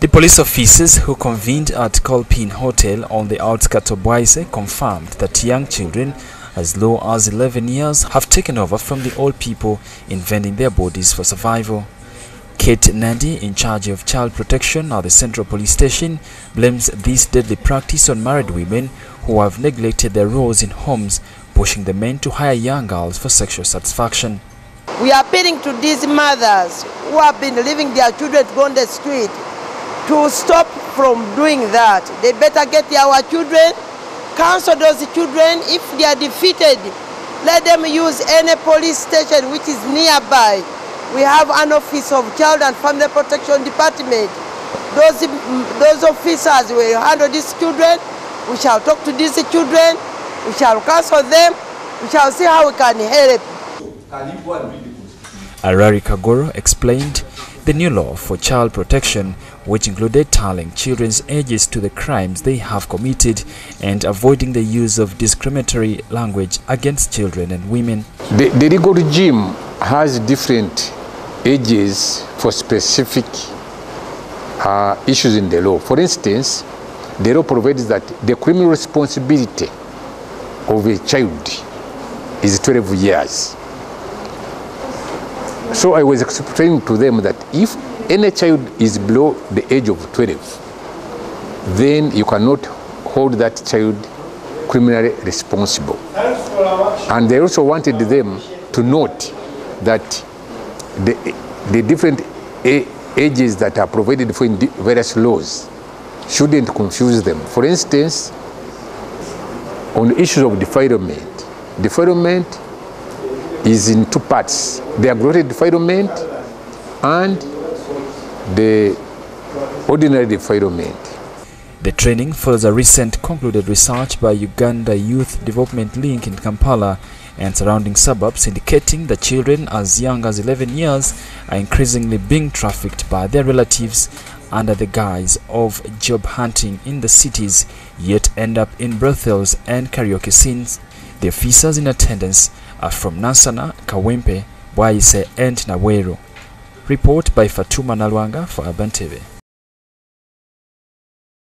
The police officers who convened at Kolping Hotel on the outskirts of Bwaise confirmed that young children as low as 11 years have taken over from the old people in vending their bodies for survival. Kate Nandi, in charge of child protection at the Central Police Station, blames this deadly practice on married women who have neglected their roles in homes, pushing the men to hire young girls for sexual satisfaction. We are appealing to these mothers who have been leaving their children on the street to stop from doing that. They better get our children, counsel those children. If they are defeated, let them use any police station which is nearby. We have an office of Child and Family Protection Department. Those, those officers will handle these children. We shall talk to these children. We shall counsel them. We shall see how we can help. Arari Kagoro explained the new law for child protection, which included tallying children's ages to the crimes they have committed and avoiding the use of discriminatory language against children and women. The, the legal regime has different ages for specific uh, issues in the law. For instance, the law provides that the criminal responsibility of a child is 12 years. So I was explaining to them that if any child is below the age of 12, then you cannot hold that child criminally responsible. And they also wanted them to note that the, the different ages that are provided for in various laws shouldn't confuse them. For instance, on the issues of defilement, defilement is in two parts. The aggravated defilement and the ordinary defilement. The training follows a recent concluded research by Uganda Youth Development Link in Kampala and surrounding suburbs indicating that children as young as 11 years are increasingly being trafficked by their relatives under the guise of job hunting in the cities yet end up in brothels and karaoke scenes. The officers in attendance are from Nansana, Kawempe, Bwaise and Nawero. Report by Fatuma Nalwanga for Urban TV.